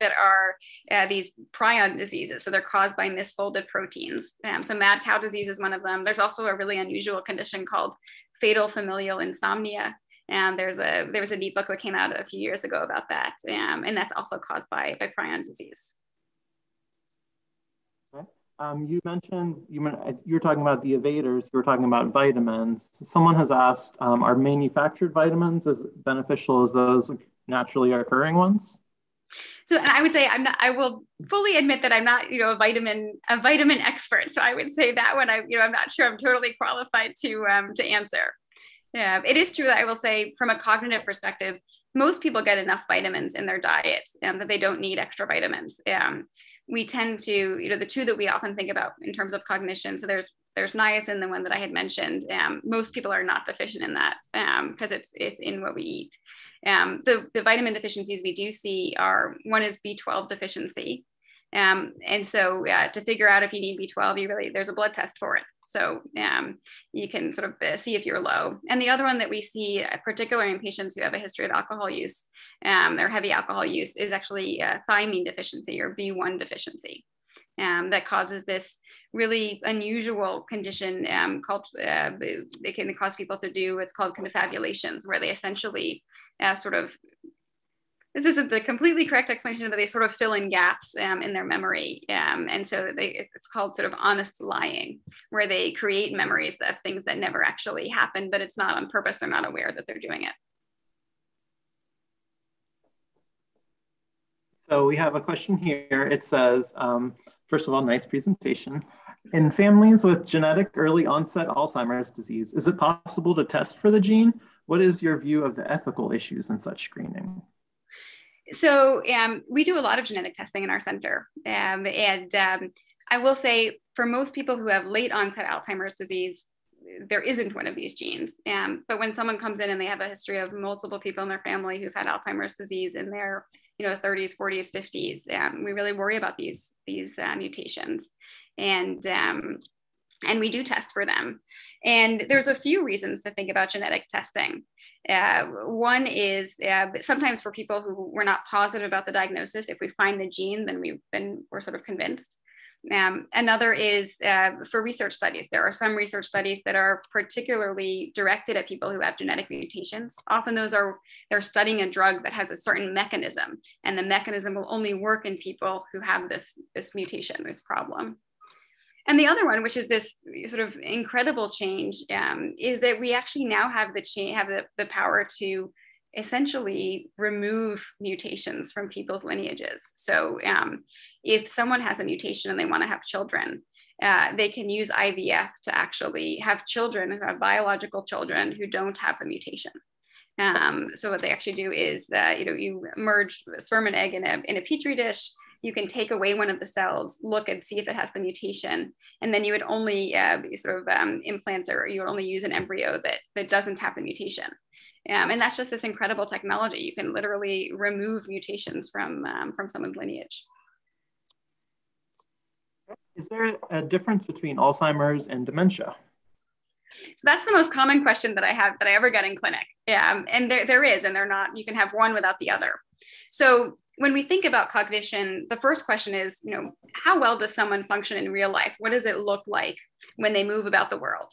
that are uh, these prion diseases. So they're caused by misfolded proteins. Um, so mad cow disease is one of them. There's also a really unusual condition called fatal familial insomnia. And there's a there was a neat book that came out a few years ago about that, um, and that's also caused by by prion disease. Um, you mentioned you, were talking about the evaders. You were talking about vitamins. Someone has asked, um, are manufactured vitamins as beneficial as those naturally occurring ones? So, and I would say I'm not. I will fully admit that I'm not, you know, a vitamin a vitamin expert. So I would say that one. I, you know, I'm not sure I'm totally qualified to um, to answer. Yeah, it is true that I will say, from a cognitive perspective, most people get enough vitamins in their diet um, that they don't need extra vitamins. Um, we tend to, you know, the two that we often think about in terms of cognition. So there's there's niacin, the one that I had mentioned. Um, most people are not deficient in that because um, it's it's in what we eat. Um, the the vitamin deficiencies we do see are one is B12 deficiency, um, and so to figure out if you need B12, you really there's a blood test for it. So um, you can sort of uh, see if you're low. And the other one that we see, uh, particularly in patients who have a history of alcohol use um, or heavy alcohol use, is actually uh, thiamine deficiency or B1 deficiency. Um, that causes this really unusual condition um, called, uh, it can cause people to do, what's called confabulations, where they essentially uh, sort of this isn't the completely correct explanation, but they sort of fill in gaps um, in their memory. Um, and so they, it's called sort of honest lying, where they create memories of things that never actually happened, but it's not on purpose. They're not aware that they're doing it. So we have a question here. It says, um, first of all, nice presentation. In families with genetic early onset Alzheimer's disease, is it possible to test for the gene? What is your view of the ethical issues in such screening? So um, we do a lot of genetic testing in our center. Um, and um, I will say for most people who have late onset Alzheimer's disease, there isn't one of these genes. Um, but when someone comes in and they have a history of multiple people in their family who've had Alzheimer's disease in their you know 30s, 40s, 50s, um, we really worry about these these uh, mutations. And um, and we do test for them. And there's a few reasons to think about genetic testing. Uh, one is uh, sometimes for people who were not positive about the diagnosis, if we find the gene, then we've been we're sort of convinced. Um, another is uh, for research studies. There are some research studies that are particularly directed at people who have genetic mutations. Often those are they're studying a drug that has a certain mechanism, and the mechanism will only work in people who have this this mutation, this problem. And the other one, which is this sort of incredible change, um, is that we actually now have the cha- have the, the power to essentially remove mutations from people's lineages. So um, if someone has a mutation and they want to have children, uh, they can use IVF to actually have children, have biological children who don't have the mutation. Um, so what they actually do is that you know you merge sperm and egg in a in a petri dish you can take away one of the cells, look and see if it has the mutation, and then you would only uh, sort of um, implant or you would only use an embryo that, that doesn't have the mutation. Um, and that's just this incredible technology. You can literally remove mutations from, um, from someone's lineage. Is there a difference between Alzheimer's and dementia? So that's the most common question that I have that I ever get in clinic. Yeah, um, and there, there is, and they're not, you can have one without the other. So when we think about cognition, the first question is, you know, how well does someone function in real life? What does it look like when they move about the world?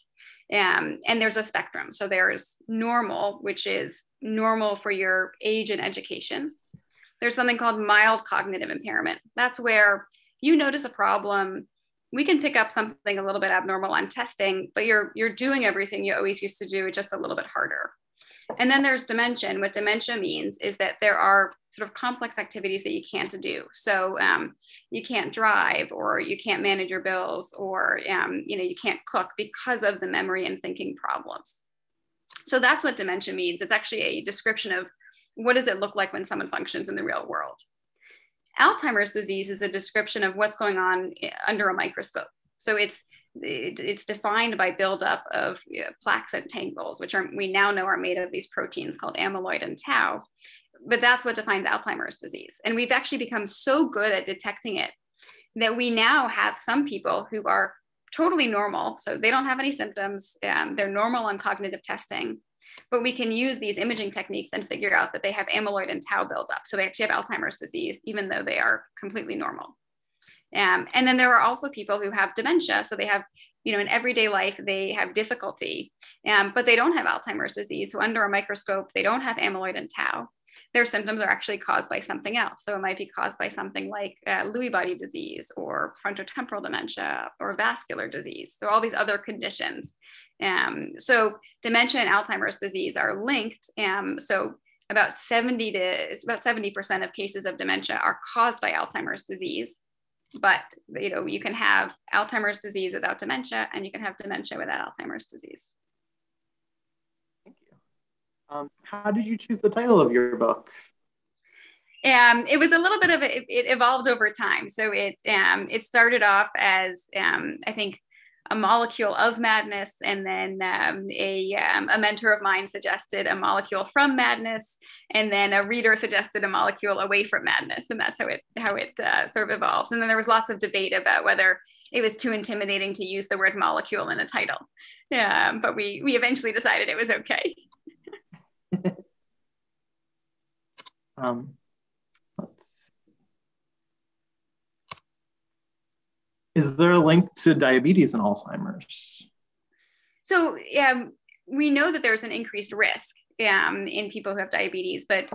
Um, and there's a spectrum. So there's normal, which is normal for your age and education. There's something called mild cognitive impairment. That's where you notice a problem. We can pick up something a little bit abnormal on testing, but you're you're doing everything you always used to do, just a little bit harder. And then there's dementia. What dementia means is that there are sort of complex activities that you can't do. So um, you can't drive, or you can't manage your bills, or um, you know you can't cook because of the memory and thinking problems. So that's what dementia means. It's actually a description of what does it look like when someone functions in the real world. Alzheimer's disease is a description of what's going on eh, under a microscope. So it's it, it's defined by buildup of you know, plaques and tangles, which are we now know are made of these proteins called amyloid and tau. But that's what defines Alzheimer's disease. And we've actually become so good at detecting it that we now have some people who are totally normal. So they don't have any symptoms. Um, they're normal on cognitive testing. But we can use these imaging techniques and figure out that they have amyloid and tau buildup. So they actually have Alzheimer's disease, even though they are completely normal. Um, and then there are also people who have dementia. So they have, you know, in everyday life, they have difficulty, um, but they don't have Alzheimer's disease. So under a microscope, they don't have amyloid and tau. Their symptoms are actually caused by something else. So it might be caused by something like uh, Lewy body disease or frontotemporal dementia or vascular disease. So all these other conditions. Um, so dementia and Alzheimer's disease are linked. Um, so about 70 to about 70% of cases of dementia are caused by Alzheimer's disease but you know you can have alzheimer's disease without dementia and you can have dementia without alzheimer's disease thank you Um, how did you choose the title of your book? Um, it was a little bit of a, it, it evolved over time. So it um, it started off as um, I think a molecule of madness, and then um, a, um, a mentor of mine suggested a molecule from madness, and then a reader suggested a molecule away from madness, and that's how it how it uh, sort of evolved. And then there was lots of debate about whether it was too intimidating to use the word molecule in a title, um, but we we eventually decided it was okay. um, Is there a link to diabetes and Alzheimer's? So um, we know that there's an increased risk um, in people who have diabetes, but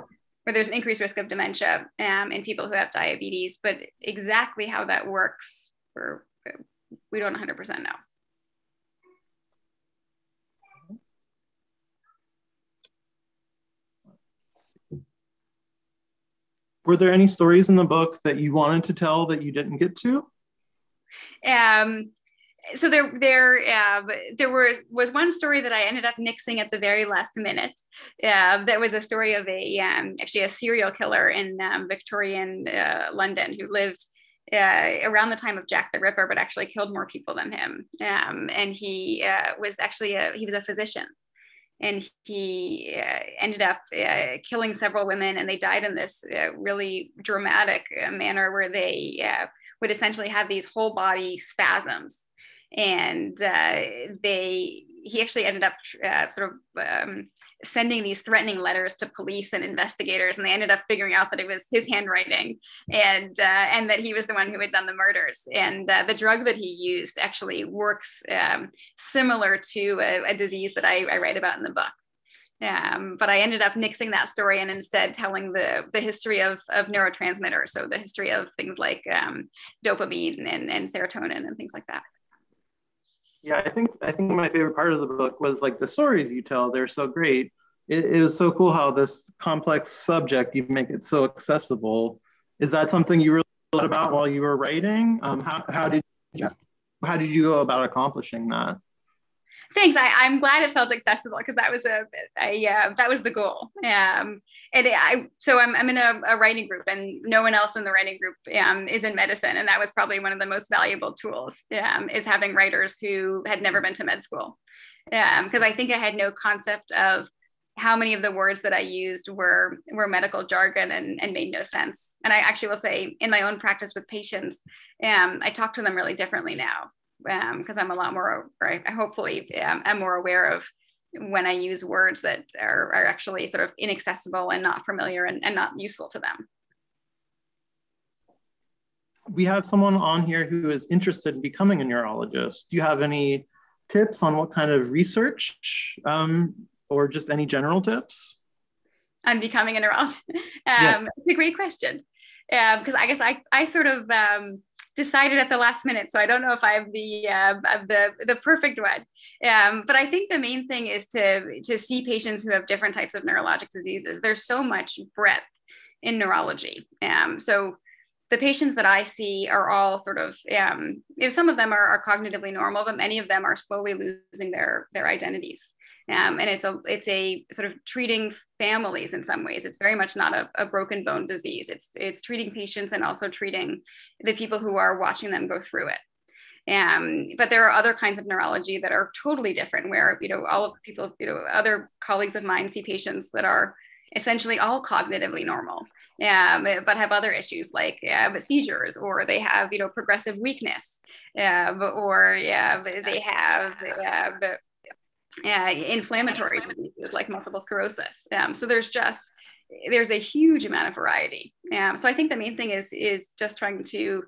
where there's an increased risk of dementia um, in people who have diabetes, but exactly how that works, we're, we don't 100% know. Were there any stories in the book that you wanted to tell that you didn't get to? Um, so there there uh, there were was one story that I ended up nixing at the very last minute. Uh, that was a story of a um, actually a serial killer in um, Victorian uh, London who lived uh, around the time of Jack the Ripper, but actually killed more people than him. Um, and he uh, was actually a, he was a physician, and he uh, ended up killing several women, and they died in this really dramatic manner where they would essentially have these whole body spasms. And uh, they he actually ended up uh, sort of um, sending these threatening letters to police and investigators and they ended up figuring out that it was his handwriting and uh, and that he was the one who had done the murders. And uh, the drug that he used actually works um, similar to a, a disease that I, I, write about in the book um, but I ended up nixing that story and instead telling the the history of, of neurotransmitters, so the history of things like um, dopamine and, and serotonin and things like that. Yeah, I think I think my favorite part of the book was like the stories you tell. They're so great. It, it was so cool how this complex subject you make it so accessible. Is that something you really thought about while you were writing? Um, how how did how did you go about accomplishing that? Thanks. I, am glad it felt accessible because that was a, a that was the goal. Um, and I so I'm, I'm in a, a, writing group, and no one else in the writing group um, is in medicine, and that was probably one of the most valuable tools um, is having writers who had never been to med school, because um, I think I had no concept of how many of the words that I used were were medical jargon and, and made no sense. And I actually will say in my own practice with patients, um, I talk to them really differently now because um, I'm a lot more, I hopefully um, I'm more aware of when I use words that are, are actually sort of inaccessible and not familiar and, and not useful to them. We have someone on here who is interested in becoming a neurologist. Do you have any tips on what kind of research um, or just any general tips? On becoming a neurologist? Um, yeah. It's a great question because um, I guess I, I sort of um, decided at the last minute. So I don't know if I have the uh, the the perfect one. Um, but I think the main thing is to to see patients who have different types of neurologic diseases. There's so much breadth in neurology. Um, so the patients that I see are all sort of, um, some of them are, are, cognitively normal, but many of them are slowly losing their their identities. Um, and it's a it's a sort of treating families in some ways. It's very much not a, a, broken bone disease. It's it's treating patients and also treating the people who are watching them go through it. Um, but there are other kinds of neurology that are totally different, where you know all of people, you know, other colleagues of mine see patients that are essentially all cognitively normal, um, but have other issues like uh, seizures, or they have you know progressive weakness, uh, or yeah, they have uh, inflammatory diseases like multiple sclerosis. Um, so there's just there's a huge amount of variety. Um, so I think the main thing is is just trying to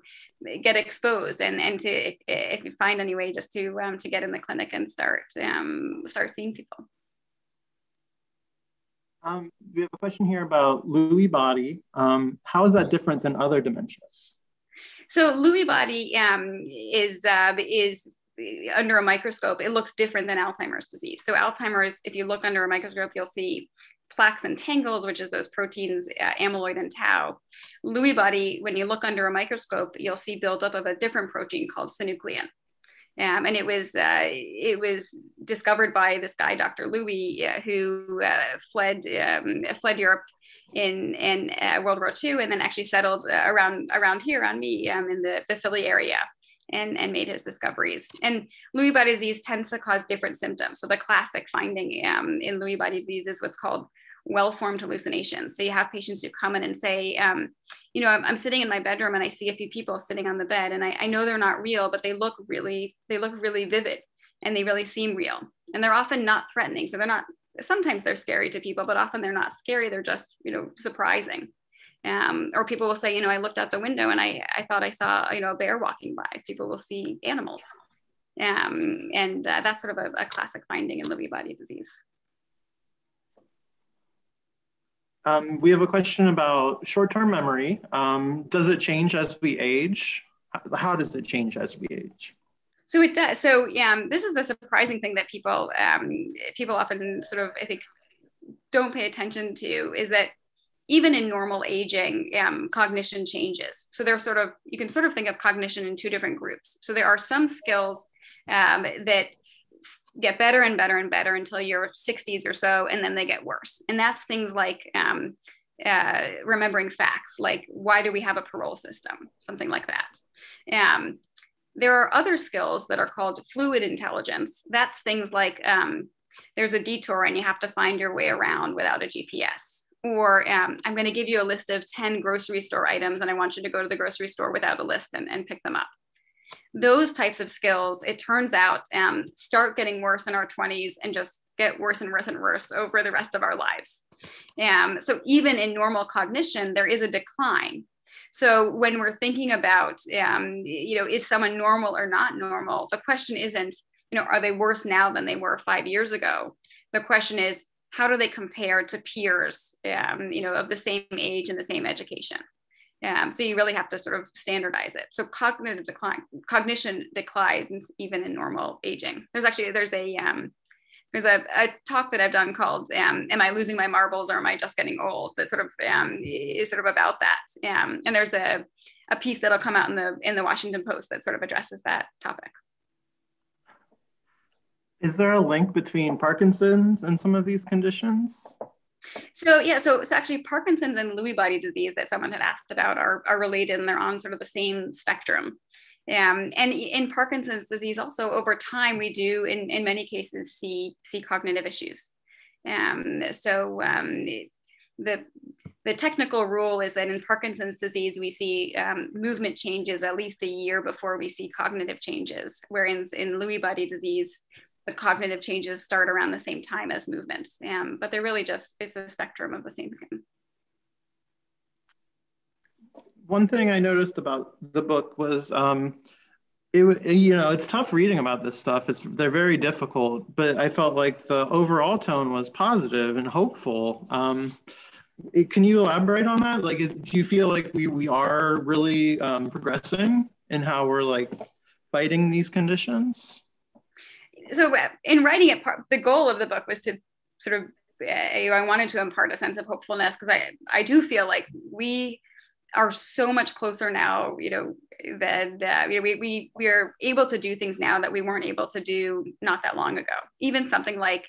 get exposed and and to if, if you find any way just to um, to get in the clinic and start um, start seeing people. Um, we have a question here about Lewy body. Um, how is that different than other dementias? So Lewy body um, is uh, is under a microscope, it looks different than Alzheimer's disease. So Alzheimer's, if you look under a microscope, you'll see plaques and tangles, which is those proteins, uh, amyloid and tau. Lewy body, when you look under a microscope, you'll see buildup of a different protein called synuclein. Um, and it was uh, it was discovered by this guy, Dr. Lewy, uh, who uh, fled um, fled Europe in in uh, World War II, and then actually settled uh, around around here on me um, in the, the Philly area. And, and made his discoveries. And Lewy body disease tends to cause different symptoms. So the classic finding um, in Lewy body disease is what's called well-formed hallucinations. So you have patients who come in and say, um, you know, I'm, I'm, sitting in my bedroom and I see a few people sitting on the bed, and I, I know they're not real, but they look really, they look really vivid, and they really seem real, and they're often not threatening. So they're not. Sometimes they're scary to people, but often they're not scary. They're just, you know, surprising. Um, or people will say, you know, I looked out the window and I, I thought I saw, you know, a bear walking by. People will see animals. Um, and uh, that's sort of a, a classic finding in Lewy body disease. Um, we have a question about short-term memory. Um, does it change as we age? How does it change as we age? So it does. So yeah, um, this is a surprising thing that people um, people often sort of I think don't pay attention to is that even in normal aging, um, cognition changes. So there's sort of you can sort of think of cognition in two different groups. So there are some skills um, that get better and better and better until your 60s or so, and then they get worse. And that's things like um, uh, remembering facts, like why do we have a parole system, something like that. Um, there are other skills that are called fluid intelligence. That's things like um, there's a detour and you have to find your way around without a GPS. Or um, I'm going to give you a list of 10 grocery store items and I want you to go to the grocery store without a list and, and pick them up those types of skills, it turns out, um, start getting worse in our 20s and just get worse and worse and worse over the rest of our lives. Um, so even in normal cognition, there is a decline. So when we're thinking about, um, you know, is someone normal or not normal, the question isn't, you know, are they worse now than they were five years ago? The question is, how do they compare to peers, um, you know, of the same age and the same education? Um, so you really have to sort of standardize it. So cognitive decline, cognition declines even in normal aging. There's actually there's a um, there's a, a, talk that I've done called um, "Am I losing my marbles or am I just getting old?" That sort of um, is sort of about that. Um, and there's a, a piece that'll come out in the in the Washington Post that sort of addresses that topic. Is there a link between Parkinson's and some of these conditions? So yeah, so so actually Parkinson's and Lewy body disease that someone had asked about are, are related and they're on sort of the same spectrum. Um, and in Parkinson's disease, also over time, we do in, in many cases see see cognitive issues. Um, so um, the the technical rule is that in Parkinson's disease, we see um, movement changes at least a year before we see cognitive changes, whereas in Lewy body disease, the cognitive changes start around the same time as movements, um, but they're really just, it's a spectrum of the same thing. One thing I noticed about the book was, um, it, you know, it's tough reading about this stuff. It's they're very difficult, but I felt like the overall tone was positive and hopeful. Um, it, can you elaborate on that? Like, is, do you feel like we we are really um, progressing in how we're like fighting these conditions? So uh, in writing it, the goal of the book was to sort of, uh, I wanted to impart a sense of hopefulness because I, I do feel like we are so much closer now, you know, that uh, you know, we, we, we are able to do things now that we weren't able to do not that long ago. Even something like,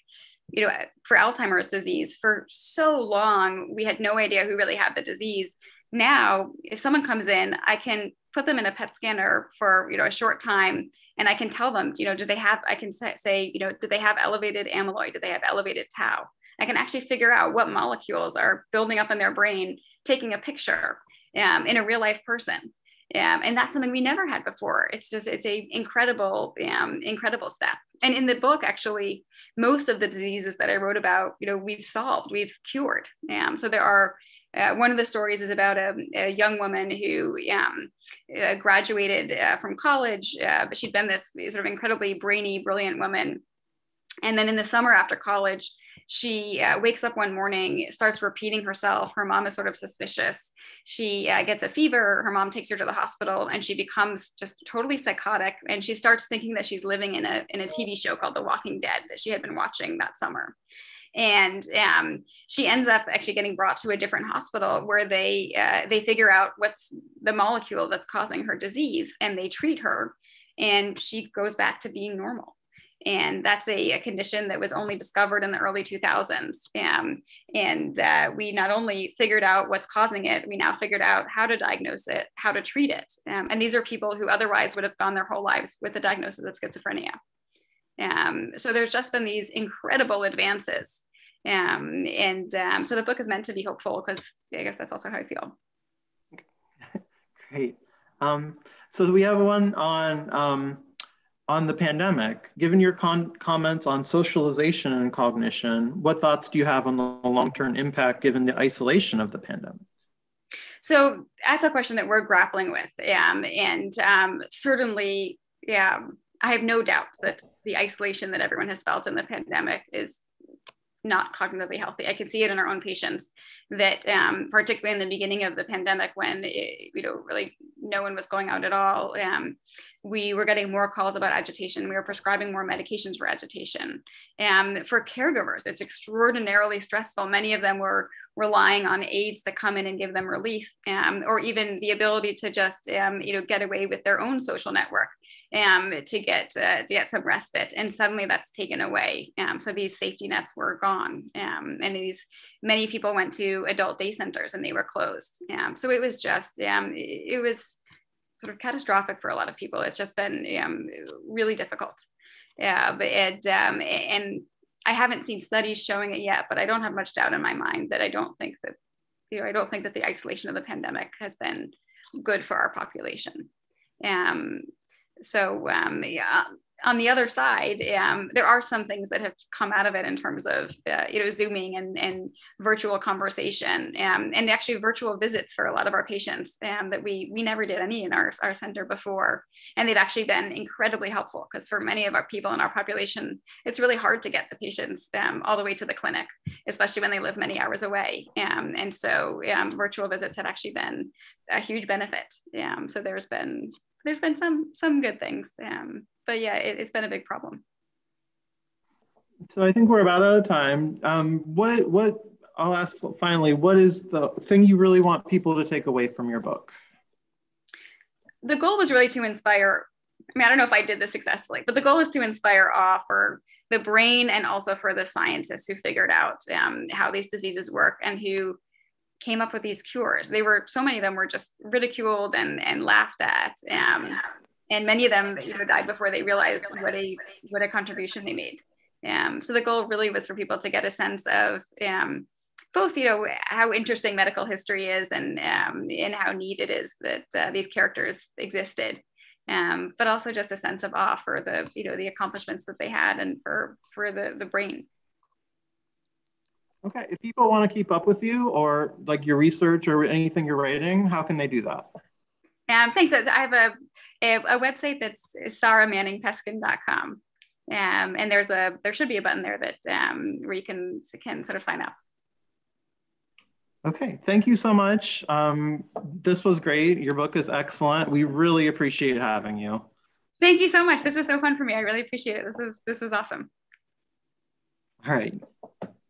you know, for Alzheimer's disease, for so long, we had no idea who really had the disease. Now, if someone comes in, I can put them in a PET scanner for you know a short time, and I can tell them, you know, do they have? I can say, you know, do they have elevated amyloid? Do they have elevated tau? I can actually figure out what molecules are building up in their brain, taking a picture um, in a real life person. Um, and that's something we never had before. It's just it's a incredible, um, incredible step. And in the book, actually, most of the diseases that I wrote about, you know, we've solved, we've cured. Um, so there are uh, one of the stories is about a, a young woman who um, uh, graduated uh, from college, uh, but she'd been this sort of incredibly brainy, brilliant woman. And then in the summer after college, she uh, wakes up one morning, starts repeating herself. Her mom is sort of suspicious. She uh, gets a fever. Her mom takes her to the hospital, and she becomes just totally psychotic. And she starts thinking that she's living in a in a TV show called The Walking Dead that she had been watching that summer and um, she ends up actually getting brought to a different hospital where they uh, they figure out what's the molecule that's causing her disease and they treat her and she goes back to being normal and that's a, a, condition that was only discovered in the early 2000s. Um, and uh, we not only figured out what's causing it, we now figured out how to diagnose it, how to treat it. Um, and these are people who otherwise would have gone their whole lives with a diagnosis of schizophrenia. Um, so there's just been these incredible advances. Um, and um, so the book is meant to be hopeful because I guess that's also how I feel. Great. Um, so we have one on on the pandemic, given your comments on socialization and cognition, what thoughts do you have on the long-term impact given the isolation of the pandemic? So that's a question that we're grappling with. Um, and um, certainly, yeah, I have no doubt that the isolation that everyone has felt in the pandemic is not cognitively healthy. I can see it in our own patients that, um, particularly in the beginning of the pandemic, when it, you know really no one was going out at all, um, we were getting more calls about agitation. We were prescribing more medications for agitation. And um, for caregivers, it's extraordinarily stressful. Many of them were relying on aides to come in and give them relief, um, or even the ability to just um, you know get away with their own social network um, to get uh, to get some respite, and suddenly that's taken away. Um, so these safety nets were gone, um, and these many people went to adult day centers and they were closed. Um, so it was just um, it, it, was sort of catastrophic for a lot of people. It's just been um, really difficult. Yeah, but it and I haven't seen studies showing it yet, but I don't have much doubt in my mind that I don't think that you know I don't think that the isolation of the pandemic has been good for our population. Um, so um, yeah, on the other side, um, there are some things that have come out of it in terms of uh, you know zooming and, and virtual conversation um, and actually virtual visits for a lot of our patients um, that we we never did any in our, our center before, and they've actually been incredibly helpful because for many of our people in our population, it's really hard to get the patients um, all the way to the clinic, especially when they live many hours away, um, and so um, virtual visits have actually been a huge benefit. so there's been there's been some some good things um, but yeah it, has been a big problem. So i think we're about out of time. Um, what what i'll ask finally what is the thing you really want people to take away from your book? The goal was really to inspire I mean, I don't know if I did this successfully, but the goal is to inspire awe for the brain and also for the scientists who figured out um, how these diseases work and who came up with these cures. They were so many of them were just ridiculed and and laughed at. Um, and many of them you know died before they realized what a what a contribution they made. Um, so the goal really was for people to get a sense of um, both you know how interesting medical history is and um, and how neat it is that uh, these characters existed. Um, but also just a sense of awe for the you know the accomplishments that they had and for for the the brain Okay, if people want to keep up with you or like your research or anything you're writing, how can they do that? Um, thanks. I have a, a, a website that's saramanningpeskin.com. Um, and there's a there should be a button there that um, where you can can sort of sign up. Okay, thank you so much. Um, this was great. Your book is excellent. We really appreciate having you. Thank you so much. This was so fun for me. I really appreciate it. This was this was awesome. All right.